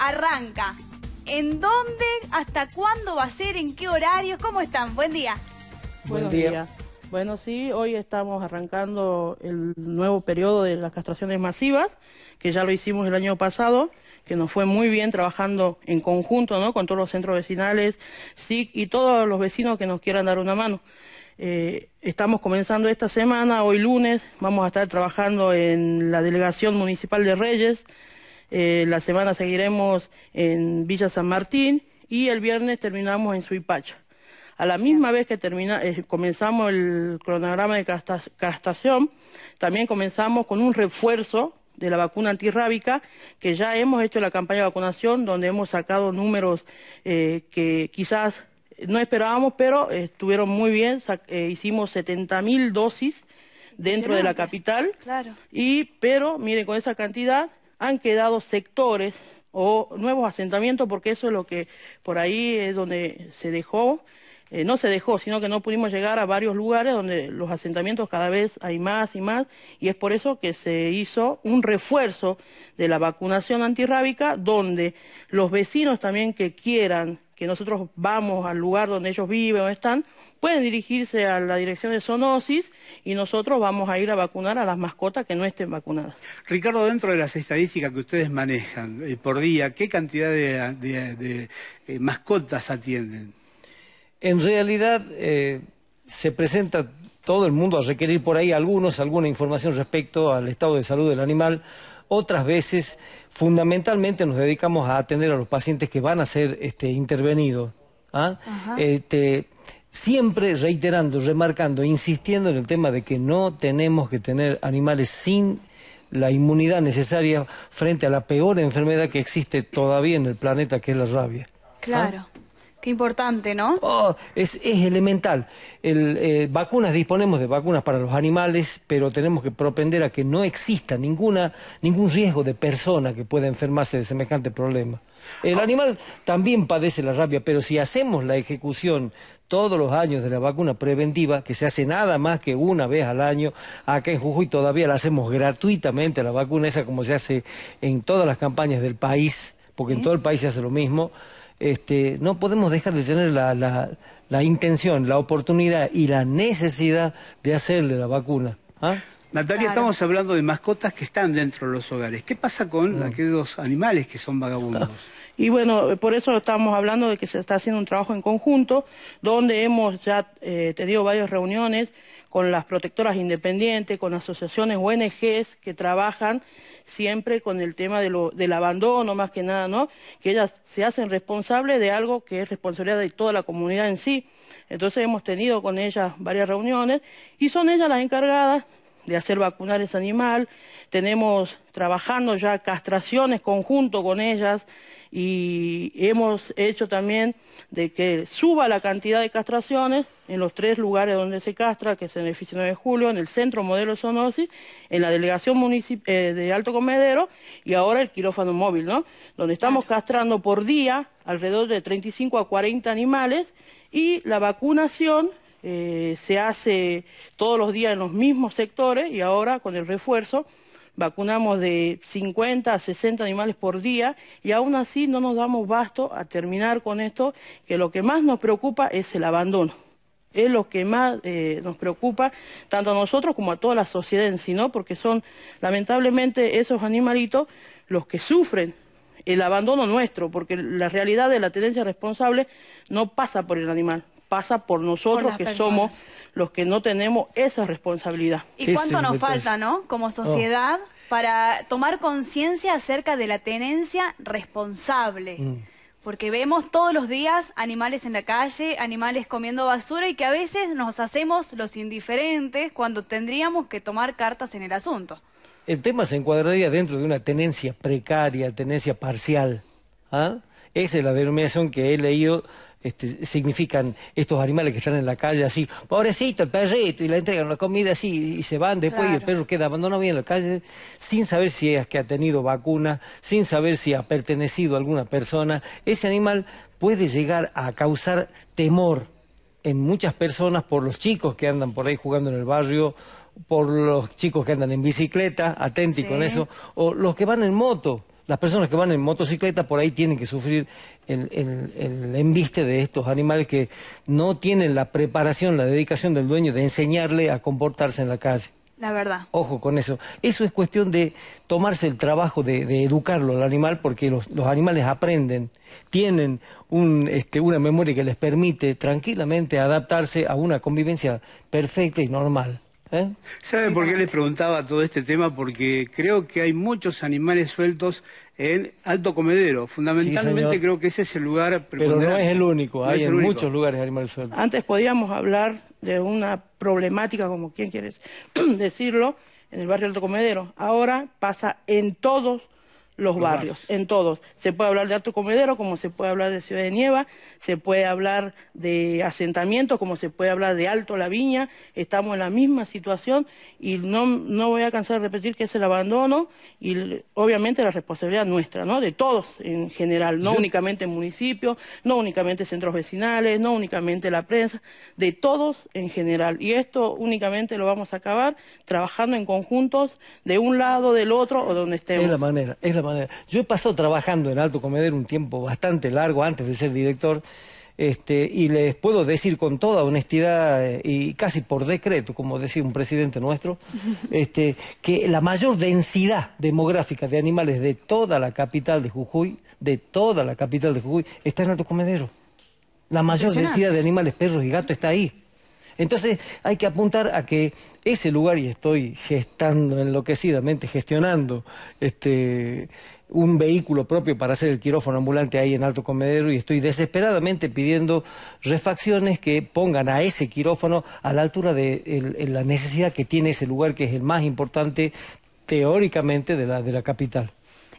arranca. ¿En dónde? ¿Hasta cuándo va a ser? ¿En qué horarios? ¿Cómo están? Buen día. Buenos días. Bueno, sí, hoy estamos arrancando el nuevo periodo de las castraciones masivas, que ya lo hicimos el año pasado, que nos fue muy bien trabajando en conjunto, ¿no? Con todos los centros vecinales, SIC y todos los vecinos que nos quieran dar una mano. Eh, estamos comenzando esta semana, hoy lunes, vamos a estar trabajando en la delegación municipal de Reyes, eh, la semana seguiremos en Villa San Martín y el viernes terminamos en Suipacha. A la misma vez que termina, eh, comenzamos el cronograma de castración, también comenzamos con un refuerzo de la vacuna antirrábica, que ya hemos hecho la campaña de vacunación, donde hemos sacado números eh, que quizás no esperábamos, pero estuvieron muy bien. Eh, hicimos 70.000 dosis dentro de la capital. Claro. Y, pero, miren, con esa cantidad han quedado sectores o nuevos asentamientos, porque eso es lo que por ahí es donde se dejó eh, no se dejó, sino que no pudimos llegar a varios lugares donde los asentamientos cada vez hay más y más, y es por eso que se hizo un refuerzo de la vacunación antirrábica, donde los vecinos también que quieran que nosotros vamos al lugar donde ellos viven o están, pueden dirigirse a la dirección de zoonosis y nosotros vamos a ir a vacunar a las mascotas que no estén vacunadas. Ricardo, dentro de las estadísticas que ustedes manejan eh, por día, ¿qué cantidad de, eh, mascotas atienden? En realidad eh, se presenta todo el mundo a requerir por ahí algunos, alguna información respecto al estado de salud del animal. Otras veces, fundamentalmente, nos dedicamos a atender a los pacientes que van a ser este, intervenidos. ¿ah? Este, siempre reiterando, remarcando, insistiendo en el tema de que no tenemos que tener animales sin la inmunidad necesaria frente a la peor enfermedad que existe todavía en el planeta, que es la rabia. Claro. Qué importante, ¿no? Oh, es, elemental. Eh, vacunas, disponemos de vacunas para los animales, pero tenemos que propender a que no exista ninguna, ningún riesgo de persona que pueda enfermarse de semejante problema. El ah. animal también padece la rabia, pero si hacemos la ejecución todos los años de la vacuna preventiva, que se hace nada más que una vez al año, acá en Jujuy todavía la hacemos gratuitamente, la vacuna esa como se hace en todas las campañas del país, porque en todo el país se hace lo mismo este, no podemos dejar de tener la, la, intención, la oportunidad y la necesidad de hacerle la vacuna. ¿ah? Natalia, estamos hablando de mascotas que están dentro de los hogares. ¿Qué pasa con mm. aquellos animales que son vagabundos? Y bueno, por eso estamos hablando de que se está haciendo un trabajo en conjunto, donde hemos ya eh, tenido varias reuniones con las protectoras independientes, con asociaciones ONGs que trabajan siempre con el tema de lo, del abandono, más que nada, ¿no? Que ellas se hacen responsables de algo que es responsabilidad de toda la comunidad en sí. Entonces hemos tenido con ellas varias reuniones y son ellas las encargadas de hacer vacunar ese animal. Tenemos trabajando ya castraciones conjunto con ellas y hemos hecho también de que suba la cantidad de castraciones en los tres lugares donde se castra, que es en el 19 de julio, en el Centro Modelo Sonosis, en la Delegación eh, de Alto Comedero y ahora el quirófano móvil, ¿no? Donde estamos castrando por día alrededor de 35 a 40 animales y la vacunación eh, se hace todos los días en los mismos sectores y ahora con el refuerzo vacunamos de 50 a 60 animales por día y aún así no nos damos basto a terminar con esto, que lo que más nos preocupa es el abandono. Es lo que más eh, nos preocupa, tanto a nosotros como a toda la sociedad en sí, ¿no? Porque son lamentablemente esos animalitos los que sufren el abandono nuestro, porque la realidad de la tenencia responsable no pasa por el animal, pasa por nosotros que somos los que no tenemos esa responsabilidad. ¿Y cuánto nos falta, no? Como oh. sociedad, para tomar conciencia acerca de la tenencia responsable. Mm. Porque vemos todos los días animales en la calle, animales comiendo basura y que a veces nos hacemos los indiferentes cuando tendríamos que tomar cartas en el asunto. El tema se encuadraría dentro de una tenencia precaria, tenencia parcial. ¿ah? Esa es la denominación que he leído este, significan estos animales que están en la calle así, pobrecito el perrito, y le entregan la comida así y se van. Después y el perro queda abandonado bien en la calle sin saber si es que ha tenido vacuna, sin saber si ha pertenecido a alguna persona. Ese animal puede llegar a causar temor en muchas personas por los chicos que andan por ahí jugando en el barrio, por los chicos que andan en bicicleta, atentos con eso, o los que van en moto Las personas que van en motocicleta por ahí tienen que sufrir el, el, embiste de estos animales que no tienen la preparación, la dedicación del dueño de enseñarle a comportarse en la calle. La verdad. Ojo con eso. Eso es cuestión de tomarse el trabajo de, educarlo al animal porque los, animales aprenden, tienen un, este, una memoria que les permite tranquilamente adaptarse a una convivencia perfecta y normal. ¿Eh? ¿Saben por qué les preguntaba todo este tema? Porque creo que hay muchos animales sueltos en Alto Comedero. Fundamentalmente creo que ese es el lugar Pero no es el único, hay en muchos lugares animales sueltos. Antes podíamos hablar de una problemática, como quien quieres decirlo, en el barrio Alto Comedero. Ahora pasa en todos los, barrios, en todos. Se puede hablar de Alto Comedero, como se puede hablar de Ciudad de Nieva, se puede hablar de asentamientos, como se puede hablar de Alto La Viña. Estamos en la misma situación y no, no voy a cansar de repetir que es el abandono y obviamente la responsabilidad nuestra, ¿no? De todos en general, no únicamente municipios, no únicamente centros vecinales, no únicamente la prensa, de todos en general. Y esto únicamente lo vamos a acabar trabajando en conjuntos de un lado, del otro o donde estemos. Es la manera, es la manera yo he pasado trabajando en Alto Comedero un tiempo bastante largo antes de ser director. Este, y les puedo decir con toda honestidad eh, y casi por decreto, como decía un presidente nuestro, este, que la mayor densidad demográfica de animales de toda la capital de Jujuy, de toda la capital de Jujuy, está en Alto Comedero. La mayor densidad de animales, perros y gatos está ahí. Entonces hay que apuntar a que ese lugar, y estoy gestando enloquecidamente, gestionando este, un vehículo propio para hacer el quirófano ambulante ahí en Alto Comedero y estoy desesperadamente pidiendo refacciones que pongan a ese quirófano a la altura de la necesidad que tiene ese lugar que es el más importante teóricamente de la, de la capital.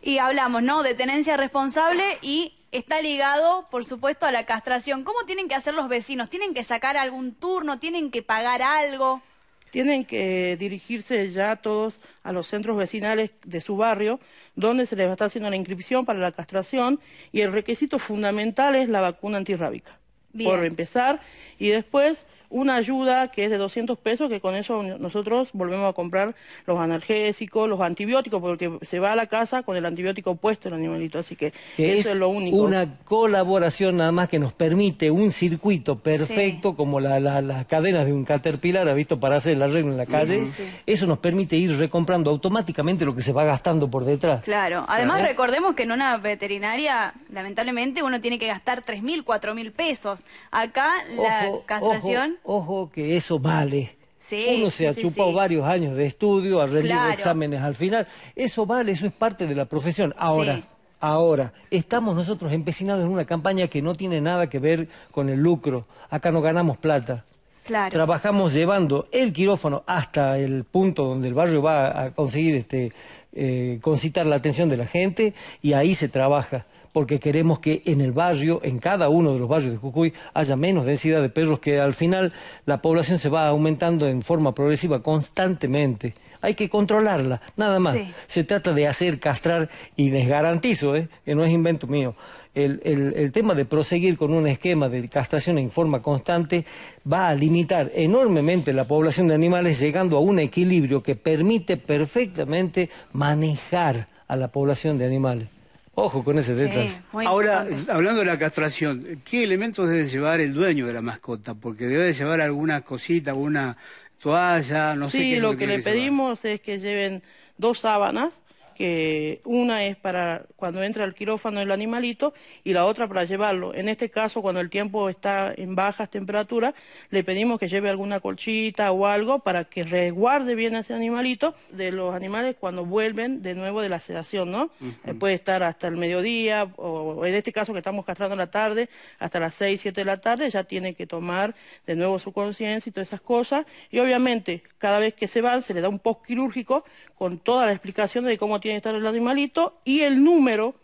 Y hablamos, ¿no?, de tenencia responsable y está ligado, por supuesto, a la castración. ¿Cómo tienen que hacer los vecinos? ¿Tienen que sacar algún turno? ¿Tienen que pagar algo? Tienen que dirigirse ya todos a los centros vecinales de su barrio, donde se les va a estar haciendo la inscripción para la castración y el requisito fundamental es la vacuna antirrábica. Por empezar, y después una ayuda que es de 200 pesos, que con eso nosotros volvemos a comprar los analgésicos, los antibióticos, porque se va a la casa con el antibiótico puesto el animalito, así que, eso es, lo único. Una colaboración nada más que nos permite un circuito perfecto, como las la, cadenas de un caterpillar, ¿ha visto? Para hacer el arreglo en la calle. eso nos permite ir recomprando automáticamente lo que se va gastando por detrás. Claro, además recordemos que en una veterinaria, lamentablemente, uno tiene que gastar 3.000, 4.000 pesos. Acá la castración ojo que eso vale. Uno se ha chupado varios años de estudio, ha rendido exámenes al final. Eso vale, eso es parte de la profesión. Ahora, ahora, estamos nosotros empecinados en una campaña que no tiene nada que ver con el lucro. Acá no ganamos plata. Trabajamos llevando el quirófano hasta el punto donde el barrio va a conseguir este, eh, concitar la atención de la gente y ahí se trabaja porque queremos que en el barrio, en cada uno de los barrios de Jujuy, haya menos densidad de perros, que al final la población se va aumentando en forma progresiva constantemente. Hay que controlarla, nada más. Se trata de hacer castrar, y les garantizo ¿eh? que no es invento mío, el, el, tema de proseguir con un esquema de castración en forma constante va a limitar enormemente la población de animales, llegando a un equilibrio que permite perfectamente manejar a la población de animales. Ojo con ese detalle. Ahora, hablando de la castración, ¿qué elementos debe llevar el dueño de la mascota? Porque debe llevar alguna cosita, alguna toalla, no sé qué. Sí, lo, que, le pedimos es que lleven dos sábanas que una es para cuando entra al quirófano el animalito y la otra para llevarlo. En este caso, cuando el tiempo está en bajas temperaturas, le pedimos que lleve alguna colchita o algo para que resguarde bien a ese animalito de los animales cuando vuelven de nuevo de la sedación, ¿no? Eh, puede estar hasta el mediodía o en este caso que estamos castrando en la tarde, hasta las 6, 7 de la tarde, ya tiene que tomar de nuevo su conciencia y todas esas cosas. Y obviamente, cada vez que se van, se le da un post quirúrgico con toda la explicación de cómo tiene estar el animalito y el número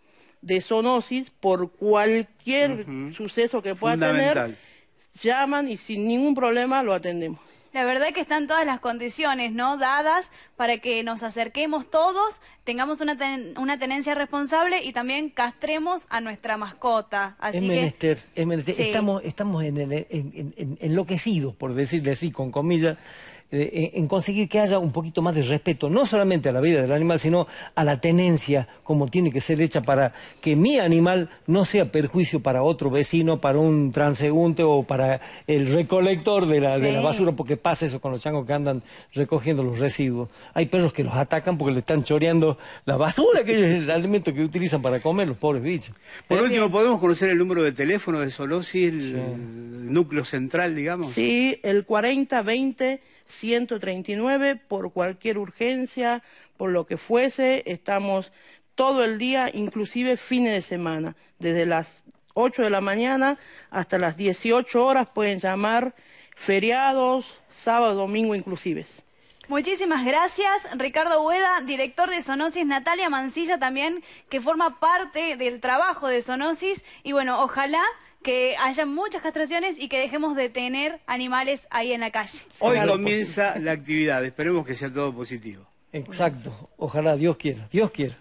de zoonosis por cualquier suceso que pueda tener, llaman y sin ningún problema lo atendemos. La verdad que están todas las condiciones, ¿no? Dadas para que nos acerquemos todos, tengamos una, una tenencia responsable y también castremos a nuestra mascota. Así es menester, es menester. Estamos, estamos en, enloquecidos, por decirle así, con comillas, eh, en conseguir que haya un poquito más de respeto, no solamente a la vida del animal, sino a la tenencia, como tiene que ser hecha para que mi animal no sea perjuicio para otro vecino, para un transeúnte o para el recolector de la, de la basura, porque pasa eso con los changos que andan recogiendo los residuos. Hay perros que los atacan porque le están choreando la basura, que es el alimento que utilizan para comer los pobres bichos. Por último, ¿podemos conocer el número de teléfono de Solosi, el, núcleo central, digamos? Sí, el 4020 139 por cualquier urgencia, por lo que fuese, estamos todo el día, inclusive fines de semana, desde las 8 de la mañana hasta las 18 horas pueden llamar feriados, sábado, domingo inclusive. Muchísimas gracias, Ricardo Hueda, director de Sonosis, Natalia Mancilla también, que forma parte del trabajo de Sonosis, y bueno, ojalá que haya muchas castraciones y que dejemos de tener animales ahí en la calle. Hoy comienza la actividad, esperemos que sea todo positivo. Exacto, ojalá Dios quiera, Dios quiera.